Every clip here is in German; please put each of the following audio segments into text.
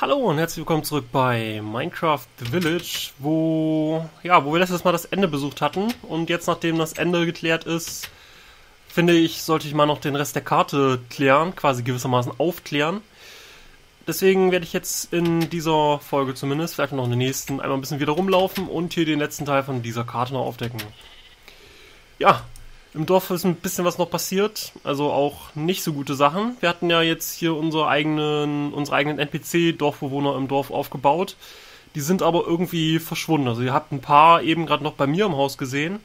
Hallo und herzlich willkommen zurück bei Minecraft Village, wo, ja, wo wir letztes Mal das Ende besucht hatten. Und jetzt, nachdem das Ende geklärt ist, finde ich, sollte ich mal noch den Rest der Karte klären, quasi gewissermaßen aufklären. Deswegen werde ich jetzt in dieser Folge zumindest, vielleicht noch in der nächsten, einmal ein bisschen wieder rumlaufen und hier den letzten Teil von dieser Karte noch aufdecken. Ja, im Dorf ist ein bisschen was noch passiert, also auch nicht so gute Sachen. Wir hatten ja jetzt hier unsere eigenen, unsere eigenen NPC-Dorfbewohner im Dorf aufgebaut. Die sind aber irgendwie verschwunden. Also ihr habt ein paar eben gerade noch bei mir im Haus gesehen.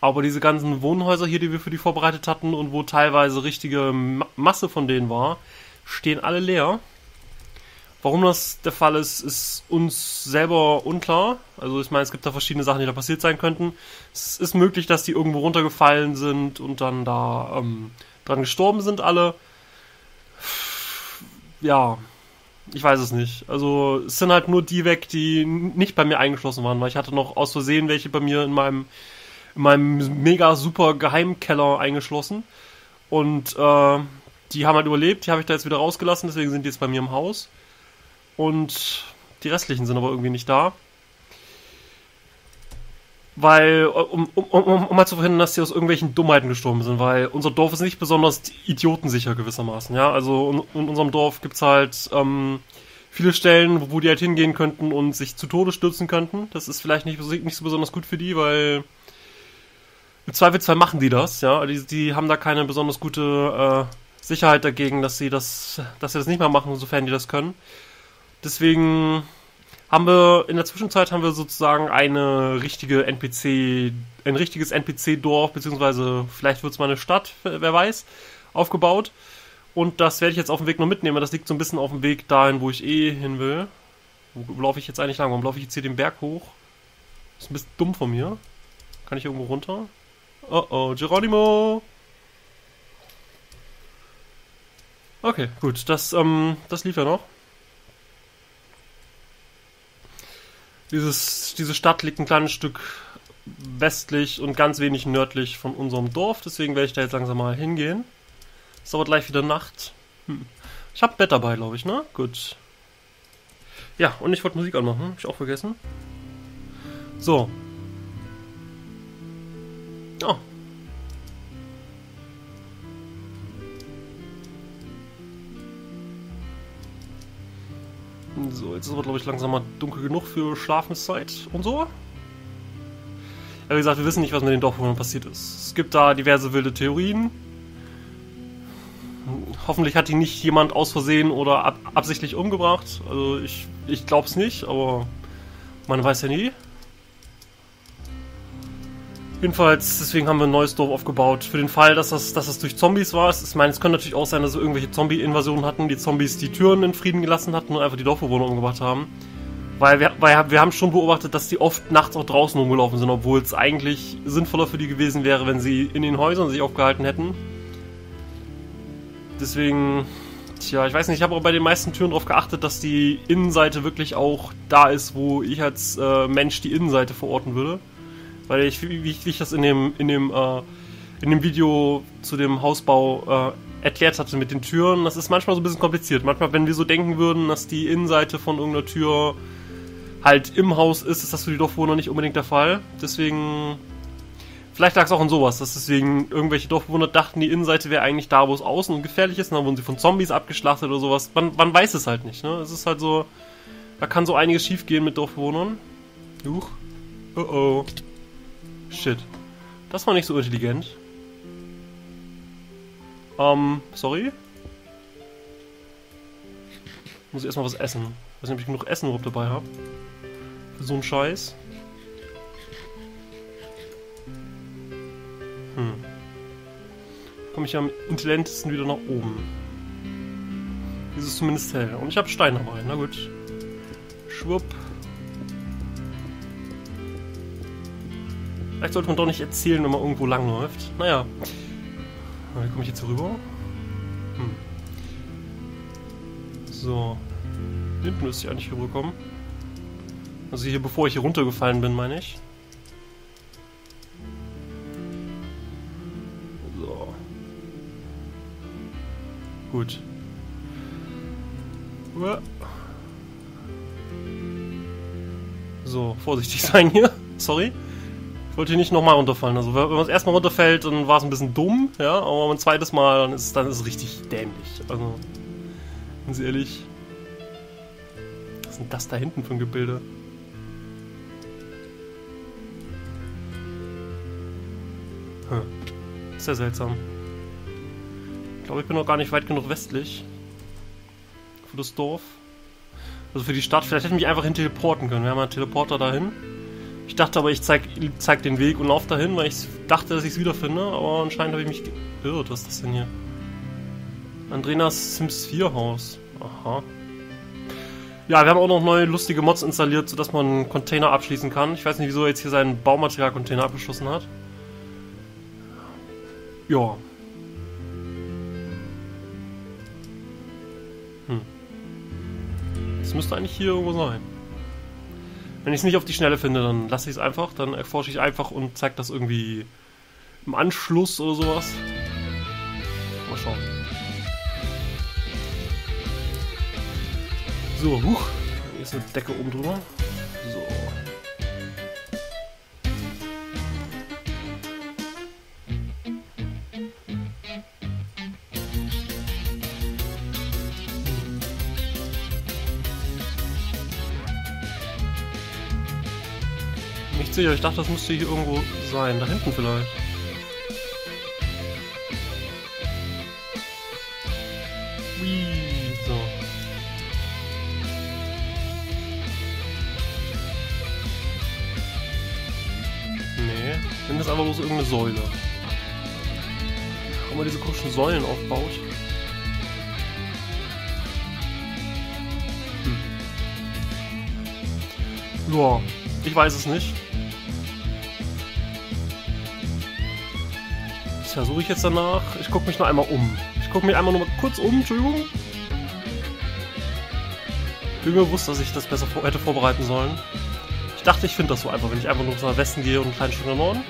Aber diese ganzen Wohnhäuser hier, die wir für die vorbereitet hatten und wo teilweise richtige Masse von denen war, stehen alle leer. Warum das der Fall ist, ist uns selber unklar. Also ich meine, es gibt da verschiedene Sachen, die da passiert sein könnten. Es ist möglich, dass die irgendwo runtergefallen sind und dann da ähm, dran gestorben sind alle. Ja, ich weiß es nicht. Also es sind halt nur die weg, die nicht bei mir eingeschlossen waren, weil ich hatte noch aus Versehen welche bei mir in meinem, in meinem mega super Geheimkeller eingeschlossen. Und äh, die haben halt überlebt, die habe ich da jetzt wieder rausgelassen, deswegen sind die jetzt bei mir im Haus. Und die restlichen sind aber irgendwie nicht da. Weil, um, um, um, um mal zu verhindern, dass die aus irgendwelchen Dummheiten gestorben sind, weil unser Dorf ist nicht besonders idiotensicher gewissermaßen, ja. Also in, in unserem Dorf gibt es halt ähm, viele Stellen, wo die halt hingehen könnten und sich zu Tode stürzen könnten. Das ist vielleicht nicht, nicht so besonders gut für die, weil im Zweifelsfall machen die das, ja. Die, die haben da keine besonders gute äh, Sicherheit dagegen, dass sie das, dass sie das nicht mehr machen, sofern die das können. Deswegen haben wir in der Zwischenzeit haben wir sozusagen eine richtige NPC, ein richtiges NPC-Dorf, beziehungsweise vielleicht wird es mal eine Stadt, wer weiß, aufgebaut. Und das werde ich jetzt auf dem Weg noch mitnehmen. Das liegt so ein bisschen auf dem Weg dahin, wo ich eh hin will. Wo laufe ich jetzt eigentlich lang? Warum laufe ich jetzt hier den Berg hoch? Ist ein bisschen dumm von mir. Kann ich irgendwo runter? Oh oh, Geronimo! Okay, gut, das, ähm, das lief ja noch. Dieses, diese Stadt liegt ein kleines Stück westlich und ganz wenig nördlich von unserem Dorf, deswegen werde ich da jetzt langsam mal hingehen. Es dauert gleich wieder Nacht. Hm. Ich habe Bett dabei, glaube ich, ne? Gut. Ja, und ich wollte Musik anmachen, habe ich auch vergessen. So. Oh, So, jetzt ist aber, glaube ich, langsam mal dunkel genug für Schlafenszeit und so. Ja, wie gesagt, wir wissen nicht, was mit den Dorfbewohnern passiert ist. Es gibt da diverse wilde Theorien. Hoffentlich hat die nicht jemand aus Versehen oder ab absichtlich umgebracht. Also ich, ich glaube es nicht, aber man weiß ja nie. Jedenfalls, deswegen haben wir ein neues Dorf aufgebaut. Für den Fall, dass das, dass das durch Zombies war. Ich meine, es könnte natürlich auch sein, dass wir irgendwelche Zombie-Invasionen hatten, die Zombies die Türen in Frieden gelassen hatten und einfach die Dorfbewohner umgebracht haben. Weil wir, weil wir haben schon beobachtet, dass die oft nachts auch draußen rumgelaufen sind, obwohl es eigentlich sinnvoller für die gewesen wäre, wenn sie in den Häusern sich aufgehalten hätten. Deswegen, tja, ich weiß nicht, ich habe auch bei den meisten Türen darauf geachtet, dass die Innenseite wirklich auch da ist, wo ich als äh, Mensch die Innenseite verorten würde. Weil ich, wie, ich das in dem, in dem, äh, in dem Video zu dem Hausbau äh, erklärt hatte mit den Türen, das ist manchmal so ein bisschen kompliziert. Manchmal, wenn wir so denken würden, dass die Innenseite von irgendeiner Tür halt im Haus ist, ist das für die Dorfbewohner nicht unbedingt der Fall. Deswegen, vielleicht lag es auch an sowas, dass deswegen irgendwelche Dorfbewohner dachten, die Innenseite wäre eigentlich da, wo es außen und gefährlich ist, und dann wurden sie von Zombies abgeschlachtet oder sowas. Man, man weiß es halt nicht, ne? Es ist halt so, da kann so einiges schiefgehen mit Dorfbewohnern. Huch. Oh oh. Shit. Das war nicht so intelligent. Ähm, sorry. Muss ich erstmal was essen. Weiß nicht, ob ich genug Essen überhaupt dabei habe. Für so einen Scheiß. Hm. Komme ich am intelligentesten wieder nach oben. Hier ist es zumindest hell. Und ich habe Stein dabei. Na gut. Schwupp. Vielleicht sollte man doch nicht erzählen, wenn man irgendwo langläuft. Naja. Wie komme ich jetzt rüber? Hm. So. Hinten müsste ich eigentlich rüberkommen. Also hier, bevor ich hier runtergefallen bin, meine ich. So. Gut. So, vorsichtig sein hier. Sorry. Ich wollte nicht nochmal runterfallen. Also wenn man das erste Mal runterfällt, dann war es ein bisschen dumm, ja, aber ein zweites Mal, dann ist, dann ist es richtig dämlich. Also, ganz ehrlich. Was denn das da hinten für ein Gebilde? Hm. Sehr seltsam. Ich glaube, ich bin noch gar nicht weit genug westlich. Für das Dorf. Also für die Stadt. Vielleicht hätten wir mich einfach hin teleporten können. Wir haben einen Teleporter dahin. Ich dachte aber, ich zeig, zeig den Weg und laufe dahin, weil ich dachte, dass ich es wiederfinde. Aber anscheinend habe ich mich geirrt. Was ist das denn hier? Andrenas Sims 4 Haus. Aha. Ja, wir haben auch noch neue lustige Mods installiert, sodass man einen Container abschließen kann. Ich weiß nicht, wieso er jetzt hier seinen Baumaterial-Container abgeschlossen hat. Ja. Hm. Das müsste eigentlich hier irgendwo sein. Wenn ich es nicht auf die Schnelle finde, dann lasse ich es einfach. Dann erforsche ich einfach und zeige das irgendwie im Anschluss oder sowas. Mal schauen. So, huch. Hier ist eine Decke oben drüber. Nicht sicher, ich dachte, das müsste hier irgendwo sein. Da hinten vielleicht. Hui, so. Nee, dann ist einfach bloß irgendeine Säule. Warum man diese komischen Säulen aufbaut. Hm. Ja, ich weiß es nicht. Tja, suche ich jetzt danach? Ich gucke mich noch einmal um. Ich gucke mich einmal nur mal kurz um, Entschuldigung. Bin mir bewusst, dass ich das besser vor hätte vorbereiten sollen. Ich dachte, ich finde das so einfach, wenn ich einfach nur nach Westen gehe und ein kleines Stück nach Norden.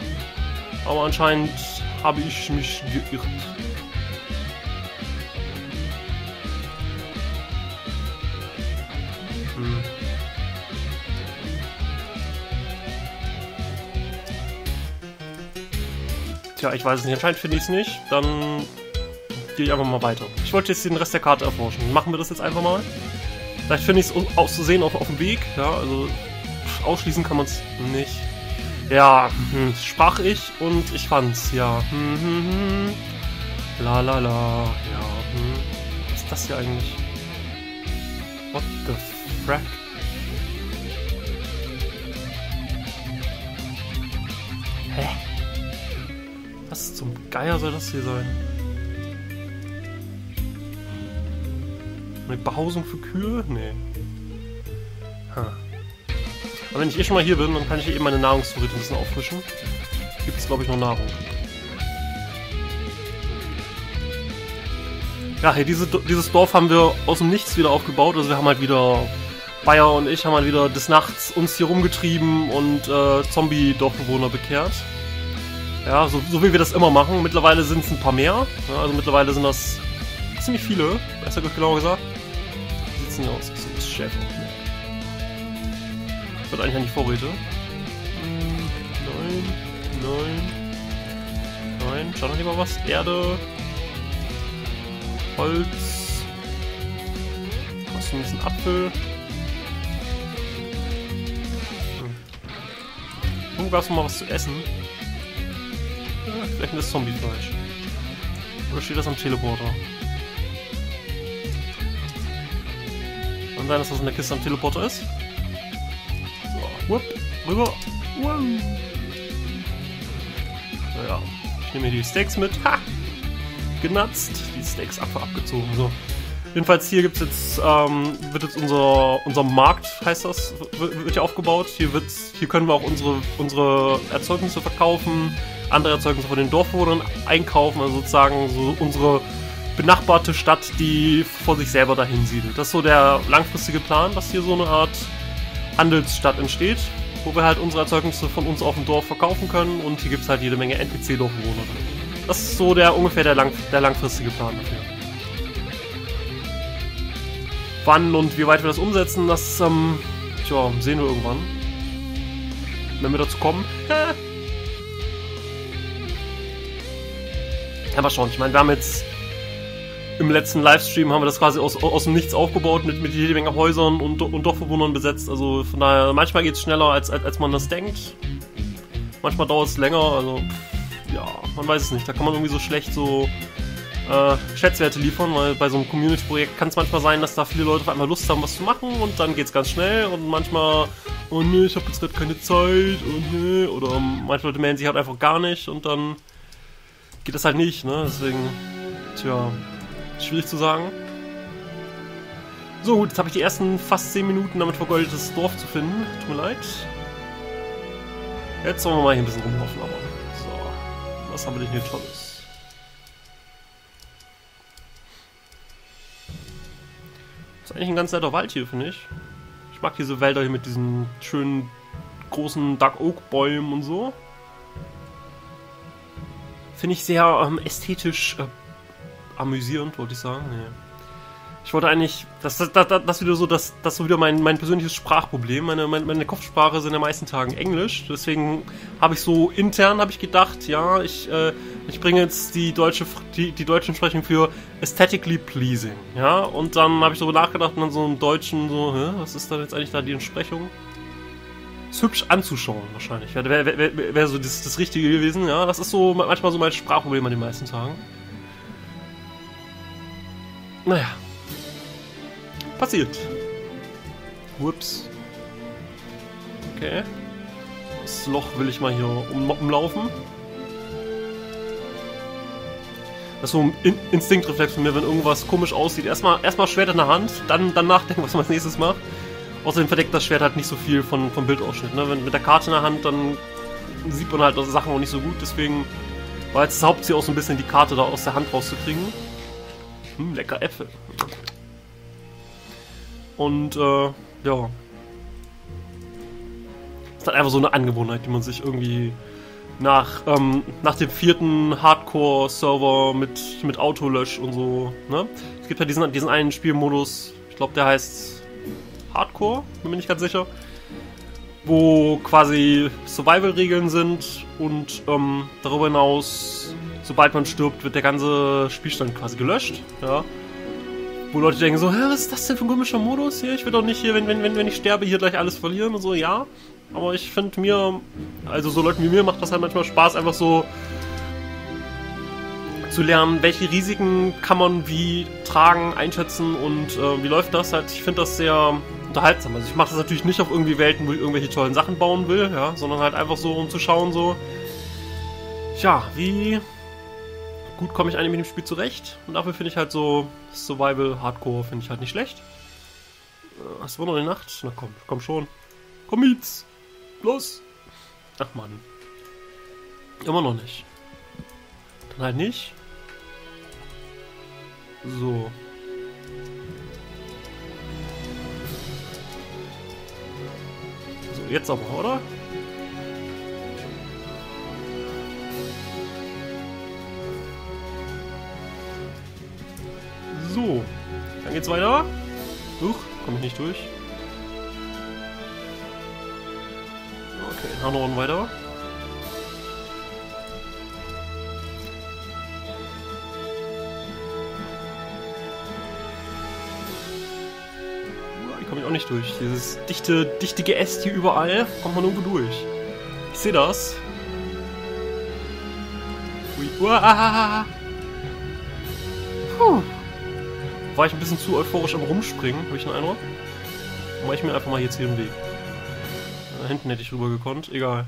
Aber anscheinend habe ich mich geirrt. Hm. Tja, ich weiß es nicht. Anscheinend finde ich es nicht. Dann gehe ich einfach mal weiter. Ich wollte jetzt den Rest der Karte erforschen. Machen wir das jetzt einfach mal. Vielleicht finde ich es auszusehen auf, auf dem Weg. Ja, also ausschließen kann man es nicht. Ja, hm, sprach ich und ich fand's. Ja. Hm, hm, hm. La la la. Ja. Hm. Was ist das hier eigentlich? What the frack? Was zum Geier soll das hier sein? Eine Behausung für Kühe? Nee. Huh. Aber wenn ich eh schon mal hier bin, dann kann ich eben meine Nahrungsvorräte ein bisschen auffrischen. Gibt es, glaube ich, noch Nahrung. Ja, hier diese, dieses Dorf haben wir aus dem Nichts wieder aufgebaut. Also wir haben halt wieder, Bayer und ich haben halt wieder des Nachts uns hier rumgetrieben und äh, Zombie-Dorfbewohner bekehrt. Ja, so, so, wie wir das immer machen. Mittlerweile sind es ein paar mehr. Ja, also mittlerweile sind das ziemlich viele, besser genauer gesagt. Wie sieht's denn aus? So ist Chef. Ich würde eigentlich an die Vorräte. Hm, nein, nein. Nein, schau doch lieber was. Erde. Holz. Was ein bisschen Apfel. Hm. Irgendwo gab es mal was zu essen. Vielleicht das Zombiefleisch. Oder steht das am Teleporter? Kann sein, dass das in der Kiste am Teleporter ist. So, whoop, rüber. Wow. Naja, ich nehme hier die Steaks mit. Ha! Genutzt. Die Steaks ab abgezogen. So. Jedenfalls hier gibt's jetzt, ähm, wird jetzt unser, unser Markt, heißt das, wird hier aufgebaut. Hier wird's, hier können wir auch unsere, unsere Erzeugnisse verkaufen, andere Erzeugnisse von den Dorfbewohnern einkaufen, also sozusagen so unsere benachbarte Stadt, die vor sich selber dahin siedelt. Das ist so der langfristige Plan, dass hier so eine Art Handelsstadt entsteht, wo wir halt unsere Erzeugnisse von uns auf dem Dorf verkaufen können und hier gibt's halt jede Menge NPC-Dorfbewohner. Das ist so der ungefähr der, lang, der langfristige Plan dafür. Wann und wie weit wir das umsetzen, das ähm, tja, sehen wir irgendwann. wenn wir dazu kommen. mal schauen. Ich meine, wir haben jetzt im letzten Livestream haben wir das quasi aus, aus dem Nichts aufgebaut mit, mit jede Menge Häusern und, und Dorfbewohnern besetzt. Also von daher, manchmal geht es schneller, als, als, als man das denkt. Manchmal dauert es länger, also ja, man weiß es nicht. Da kann man irgendwie so schlecht so äh, Schätzwerte liefern, weil bei so einem Community-Projekt kann es manchmal sein, dass da viele Leute auf einmal Lust haben, was zu machen und dann geht es ganz schnell und manchmal, oh ne, ich habe jetzt gerade keine Zeit und ne, oder manche Leute melden sich halt einfach gar nicht und dann geht das halt nicht, ne, deswegen, tja, schwierig zu sagen. So gut, jetzt habe ich die ersten fast 10 Minuten damit vergeudet, das Dorf zu finden. Tut mir leid. Jetzt wollen wir mal hier ein bisschen rumlaufen, aber. So, was haben wir denn hier Tolles? Das ist eigentlich ein ganz netter Wald hier, finde ich. Ich mag diese Wälder hier mit diesen schönen großen Dark Oak Bäumen und so. Finde ich sehr ähm, ästhetisch äh, amüsierend, wollte ich sagen. Nee. Ich wollte eigentlich, das, das, das, das wieder so, das, das so wieder mein, mein persönliches Sprachproblem. Meine, meine, meine Kopfsprache sind in den meisten Tagen Englisch. Deswegen habe ich so intern habe ich gedacht, ja, ich, äh, ich bringe jetzt die deutsche die, die deutschen Sprechen für aesthetically pleasing. Ja, und dann habe ich darüber nachgedacht und so einen deutschen so, hä, was ist da jetzt eigentlich da die Entsprechung? Ist hübsch anzuschauen wahrscheinlich. Wäre wär, wär, wär so das, das Richtige gewesen, ja. Das ist so manchmal so mein Sprachproblem an den meisten Tagen. Naja. Passiert. Whoops. Okay. Das Loch will ich mal hier um, umlaufen. Das ist so ein In Instinktreflex von mir, wenn irgendwas komisch aussieht. Erstmal, erstmal Schwert in der Hand, dann, dann nachdenken, was man als nächstes macht. Außerdem verdeckt das Schwert halt nicht so viel von, vom Bildausschnitt. Ne? Wenn, mit der Karte in der Hand, dann sieht man halt Sachen auch nicht so gut. Deswegen war jetzt das Hauptziel auch so ein bisschen die Karte da aus der Hand rauszukriegen. Hm, lecker Äpfel. Und äh, ja. Ist halt einfach so eine Angewohnheit, die man sich irgendwie nach, ähm, nach dem vierten Hardcore-Server mit, mit Autolösch und so, ne? Es gibt ja diesen, diesen einen Spielmodus, ich glaube, der heißt Hardcore, bin mir nicht ganz sicher, wo quasi Survival-Regeln sind und ähm, darüber hinaus, sobald man stirbt, wird der ganze Spielstand quasi gelöscht, ja? Wo Leute denken so, Hä, was ist das denn für ein komischer Modus hier? Ich will doch nicht hier, wenn, wenn, wenn, ich sterbe, hier gleich alles verlieren und so, ja. Aber ich finde mir, also so Leuten wie mir macht das halt manchmal Spaß, einfach so zu lernen, welche Risiken kann man wie tragen, einschätzen und äh, wie läuft das halt. Ich finde das sehr unterhaltsam. Also ich mache das natürlich nicht auf irgendwie Welten, wo ich irgendwelche tollen Sachen bauen will, ja, sondern halt einfach so, um zu schauen, so, ja, wie gut komme ich eigentlich mit dem Spiel zurecht. Und dafür finde ich halt so Survival Hardcore finde ich halt nicht schlecht. Äh, hast du noch eine Nacht? Na komm, komm schon. Komm mit! Los! Ach man. Immer noch nicht. Dann halt nicht. So. Jetzt aber, oder? So, dann geht's weiter. Huch, komme ich nicht durch. Okay, noch weiter. Komme ich auch nicht durch. Dieses dichte, dichte Geäst hier überall kommt man irgendwo durch. Ich sehe das. Ui. Uah. Puh war ich ein bisschen zu euphorisch am Rumspringen, habe ich den Eindruck. Mache ich mir einfach mal jetzt hier den Weg. Da hinten hätte ich rüber gekonnt, egal.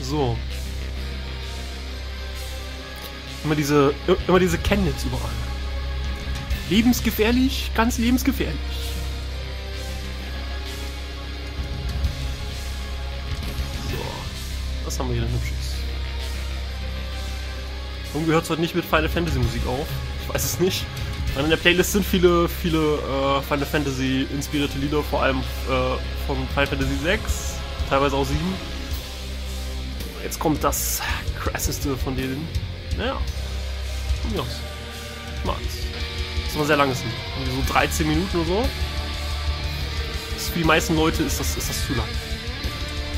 So. Immer diese, immer diese Chemnitz überall. Lebensgefährlich, ganz lebensgefährlich. So. Was haben wir hier denn hübsches? Warum gehört es heute nicht mit Final Fantasy Musik auf? Ich weiß es nicht. In der Playlist sind viele, viele äh, Final Fantasy inspirierte Lieder, vor allem äh, von Final Fantasy 6, teilweise auch 7. Jetzt kommt das krasseste von denen. Naja, von mir aus. Ich mag's. Das aber sehr lang, ist so 13 Minuten oder so. Das für die meisten Leute ist das, ist das zu lang.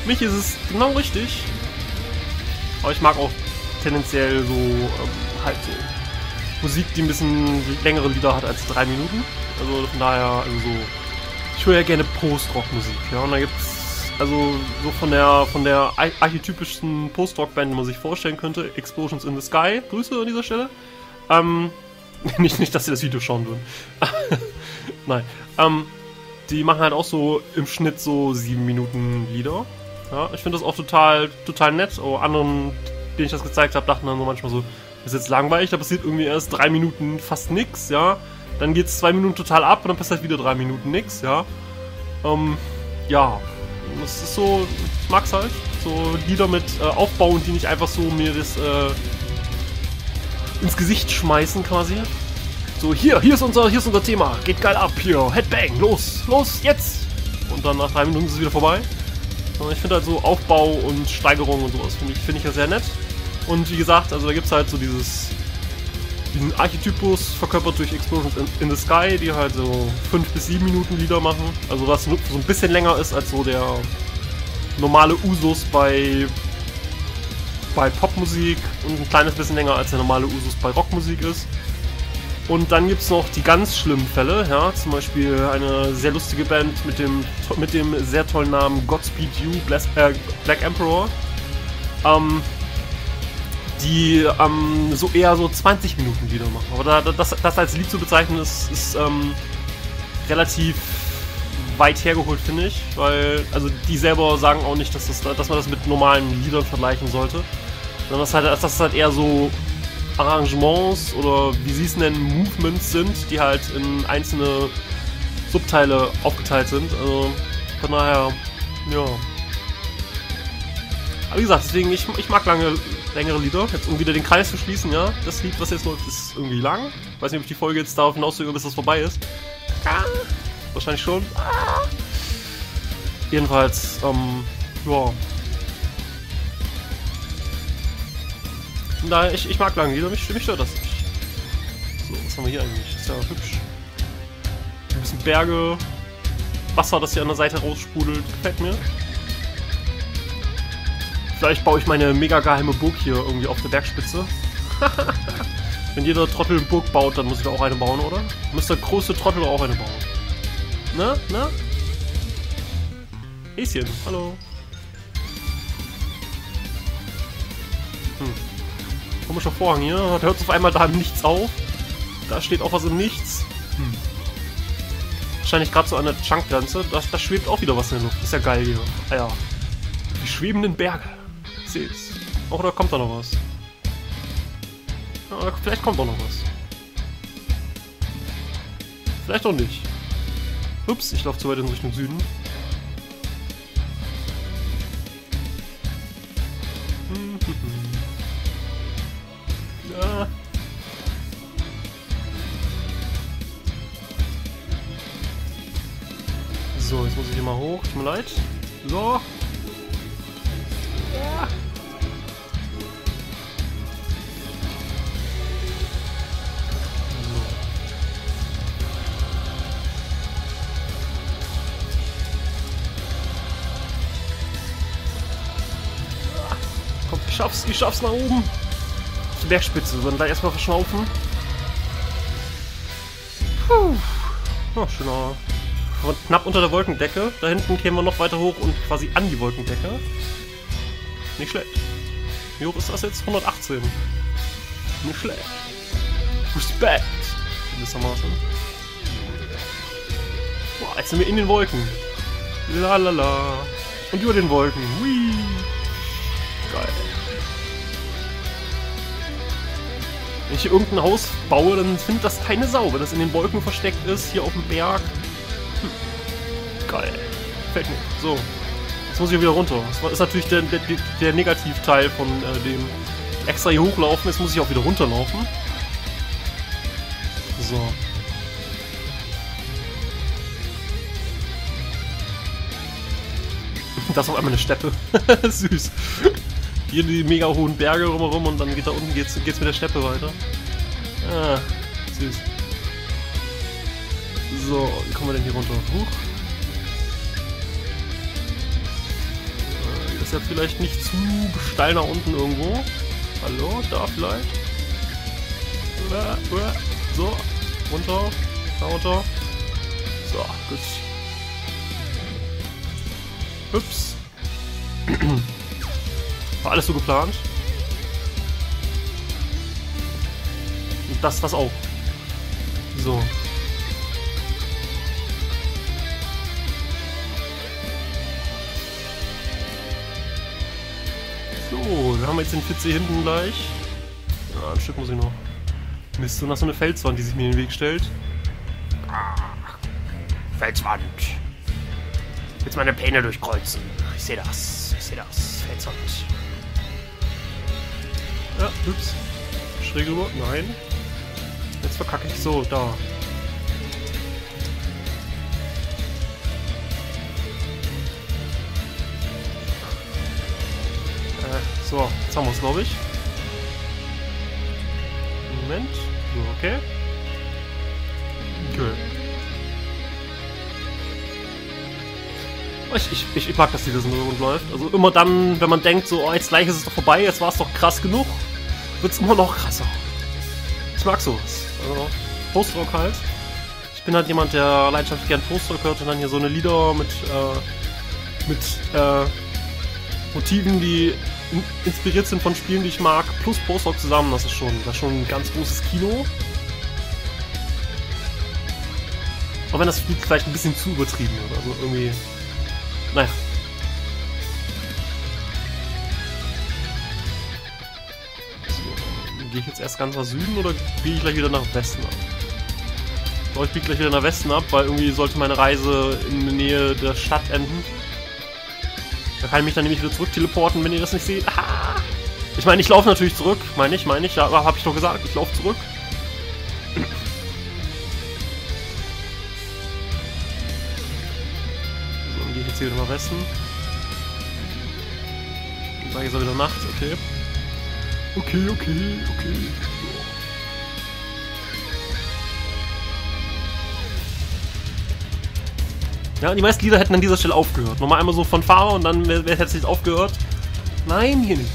Für mich ist es genau richtig. Aber ich mag auch tendenziell so ähm, halt so Musik, die ein bisschen längere Lieder hat als drei Minuten. Also von daher, also so. Ich höre ja gerne Post-Rock-Musik, ja. Und da gibt's also so von der von der archetypischsten Post-Rock-Band, die man sich vorstellen könnte, Explosions in the Sky. Grüße an dieser Stelle. Ähm, nicht, nicht, dass sie das Video schauen würden. Nein. Ähm, die machen halt auch so im Schnitt so sieben Minuten Lieder. Ja, ich finde das auch total, total nett. Oh, anderen, denen ich das gezeigt habe, dachten dann so manchmal so, ist jetzt langweilig, da passiert irgendwie erst drei Minuten fast nix, ja. Dann geht es zwei Minuten total ab und dann passiert wieder drei Minuten nix, ja. Ähm, ja. Das ist so, ich mag's halt. So Lieder mit äh, Aufbau und die nicht einfach so mir das äh, ins Gesicht schmeißen quasi. So, hier, hier ist unser, hier ist unser Thema. Geht geil ab, hier. Headbang, los, los, jetzt! Und dann nach drei Minuten ist es wieder vorbei. Ich finde halt so Aufbau und Steigerung und sowas finde ich, find ich ja sehr nett. Und wie gesagt, also da gibt es halt so dieses diesen Archetypus verkörpert durch Explosions in, in, the Sky, die halt so 5 bis 7 Minuten Lieder machen. Also was so ein bisschen länger ist als so der normale Usus bei, bei Popmusik und ein kleines bisschen länger als der normale Usus bei Rockmusik ist. Und dann gibt es noch die ganz schlimmen Fälle, ja, zum Beispiel eine sehr lustige Band mit dem, mit dem sehr tollen Namen Godspeed You, äh, Black Emperor, ähm, die ähm, so eher so 20 Minuten Lieder machen. Aber da, das, das als Lied zu bezeichnen ist, ist ähm, relativ weit hergeholt, finde ich, weil, also die selber sagen auch nicht, dass, das, dass man das mit normalen Liedern vergleichen sollte, das, halt, das ist halt eher so Arrangements oder wie sie es nennen, Movements sind, die halt in einzelne Subteile aufgeteilt sind. Also von daher, ja. Aber wie gesagt, deswegen, ich, ich mag lange, längere Lieder. Jetzt, um wieder den Kreis zu schließen, ja. Das Lied, was jetzt läuft, ist irgendwie lang. Ich weiß nicht, ob ich die Folge jetzt darauf hinausdrücke, bis das vorbei ist. Ah, wahrscheinlich schon. Ah. Jedenfalls, ähm, ja. Nein, ich, ich mag lange Lieder, mich, mich stört das nicht. So, was haben wir hier eigentlich? Ist ja hübsch. Ein bisschen Berge, Wasser, das hier an der Seite raussprudelt, gefällt mir. Vielleicht baue ich meine mega geheime Burg hier irgendwie auf der Bergspitze. Wenn jeder Trottel eine Burg baut, dann muss ich auch eine bauen, oder? Muss der große Trottel auch eine bauen. Ne? Ne? Häschen, hallo. Komischer Vorhang hier. Da hört auf einmal da nichts auf. Da steht auch was im Nichts. Hm. Wahrscheinlich gerade so an der Chunkgrenze. Da, da schwebt auch wieder was in der Luft. ist ja geil hier. Ah ja. Die schwebenden Berge. Ich seh's. Oh, da kommt da noch was. Ja, vielleicht kommt auch noch was. Vielleicht auch nicht. Ups, ich laufe zu weit in Richtung Süden. Mal hoch. Tut mir leid. So. Ja. Komm, ich schaff's, ich schaff's nach oben. Die Bergspitze, dann da erstmal verschnaufen. Puh. Oh, schöner knapp unter der Wolkendecke. Da hinten kämen wir noch weiter hoch und quasi an die Wolkendecke. Nicht schlecht. Wie hoch ist das jetzt? 118. Nicht schlecht. Respekt. Gewissermaßen. Boah, jetzt sind wir in den Wolken. Lalala. Und über den Wolken. Whee. Geil. Wenn ich hier irgendein Haus baue, dann findet das keine Sau, wenn das in den Wolken versteckt ist, hier auf dem Berg. Geil. Fällt mir. So. Jetzt muss ich wieder runter. Das ist natürlich der, der, der Negativteil von äh, dem extra hier hochlaufen. Jetzt muss ich auch wieder runterlaufen. So. Das ist auf einmal eine Steppe. Süß. Hier die mega hohen Berge rumherum und dann geht da unten geht's, geht's mit der Steppe weiter. Ah, süß. So, wie kommen wir denn hier runter? Huch. Ist ja vielleicht nicht zu steil nach unten irgendwo. Hallo, da vielleicht? So, runter, da runter. So, gut. Ups. War alles so geplant. Und das, das auch. So. Wir haben jetzt den PC hinten gleich. Ja, ein Stück muss ich noch. Mist, und noch so eine Felswand, die sich mir in den Weg stellt. Ah, Felswand. Jetzt meine Pläne durchkreuzen. Ich sehe das. Ich sehe das. Felswand. Ja, ups. Schräg rüber. Nein. Jetzt verkacke ich so, da. So, jetzt haben wir es, glaube ich. Moment. So, okay. Okay. Ich, ich, ich mag, dass die das im Hintergrund läuft. Also immer dann, wenn man denkt, so, oh, jetzt gleich ist es doch vorbei, jetzt war es doch krass genug, wird es immer noch krasser. Ich mag sowas. Also, Postrock halt. Ich bin halt jemand, der leidenschaftlich gern Postrock hört und dann hier so eine Lieder mit, äh, mit, äh, Motiven, die inspiriert sind von Spielen, die ich mag, plus Postrock zusammen, das ist schon, das ist schon ein ganz großes Kino. Auch wenn das vielleicht ein bisschen zu übertrieben wird, also irgendwie naja. So, gehe ich jetzt erst ganz nach Süden oder biege ich gleich wieder nach Westen ab? Ich glaube, ich biege gleich wieder nach Westen ab, weil irgendwie sollte meine Reise in der Nähe der Stadt enden. Da kann ich mich dann nämlich wieder zurück teleporten, wenn ihr das nicht seht. Ah! Ich meine, ich laufe natürlich zurück, meine ich, meine ich, ja, habe ich doch gesagt, ich laufe zurück. jetzt hier wieder nach Westen. Und gleich ist er wieder Nacht, okay. Okay, okay, okay. Ja, die meisten Lieder hätten an dieser Stelle aufgehört. Nochmal einmal so von Fahrer und dann hätte es nicht aufgehört. Nein, hier nicht.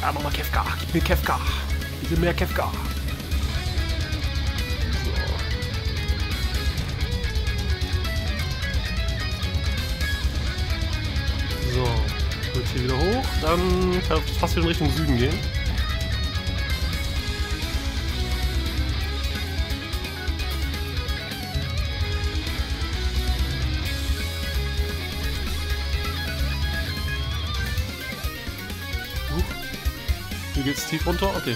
Ja, mach mal Kefka. Gib mir Kefka. Will mehr Kefka. So. Wird hier wieder hoch. Dann kann ich fast wieder in Richtung Süden gehen. Hier geht's tief runter? Okay.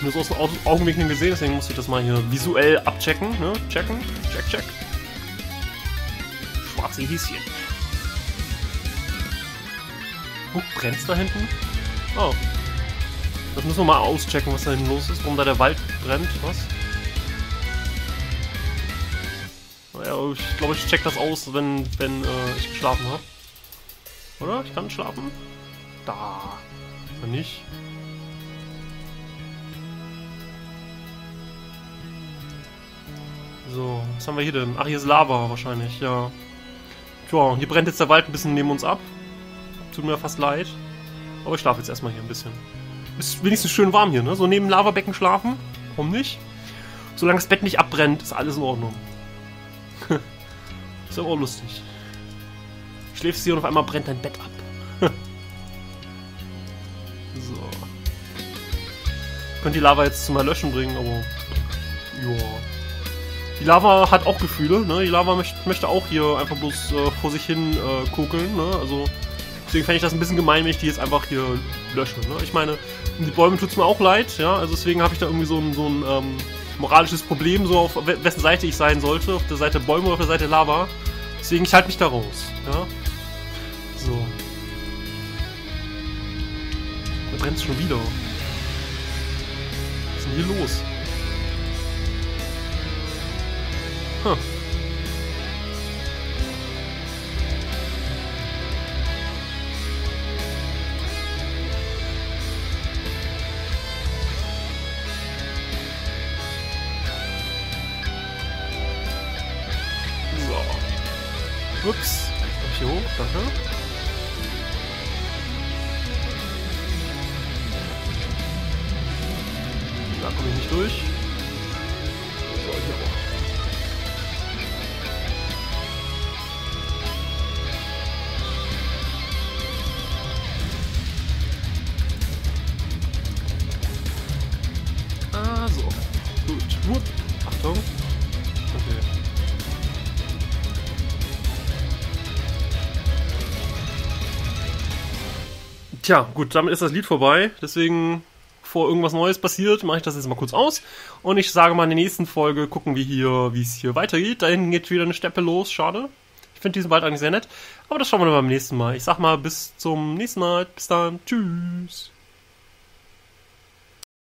Nur so aus dem Augenwinkel gesehen, deswegen muss ich das mal hier visuell abchecken. Ne? Checken. Check, check. Schwarze Häschen. Guck, brennt's da hinten? Oh. Das müssen wir mal auschecken, was da hinten los ist. Warum da der Wald brennt. Was? Naja, ich glaube, ich check das aus, wenn, wenn äh, ich geschlafen habe. Oder? Ich kann schlafen? Da. Oder nicht? So, was haben wir hier denn? Ach, hier ist Lava wahrscheinlich, ja. Tja, hier brennt jetzt der Wald ein bisschen neben uns ab. Tut mir fast leid. Aber ich schlafe jetzt erstmal hier ein bisschen. Ist wenigstens schön warm hier, ne? So neben Lavabecken schlafen. Warum nicht? Solange das Bett nicht abbrennt, ist alles in Ordnung. ist aber auch lustig. Schläfst hier und auf einmal brennt dein Bett ab. So. Ich könnte die Lava jetzt zum Erlöschen bringen, aber. Ja. Die Lava hat auch Gefühle, ne? Die Lava möcht, möchte auch hier einfach bloß äh, vor sich hin äh, kokeln, ne? Also. Deswegen fände ich das ein bisschen gemein, wenn ich die jetzt einfach hier lösche. Ne? Ich meine, um die Bäume tut es mir auch leid, ja. Also deswegen habe ich da irgendwie so ein, so ein ähm, moralisches Problem, so auf wessen Seite ich sein sollte. Auf der Seite Bäume oder auf der Seite Lava. Deswegen, ich halte mich da raus, ja. So. Da brennt es schon wieder. Was ist denn hier los? Huh. Hoch, danke. Da komme ich nicht durch. Tja, gut, damit ist das Lied vorbei. Deswegen, bevor irgendwas Neues passiert, mache ich das jetzt mal kurz aus. Und ich sage mal, in der nächsten Folge gucken wir hier, wie es hier weitergeht. Da hinten geht wieder eine Steppe los, schade. Ich finde diesen Wald eigentlich sehr nett. Aber das schauen wir dann beim nächsten Mal. Ich sag mal, bis zum nächsten Mal. Bis dann. Tschüss.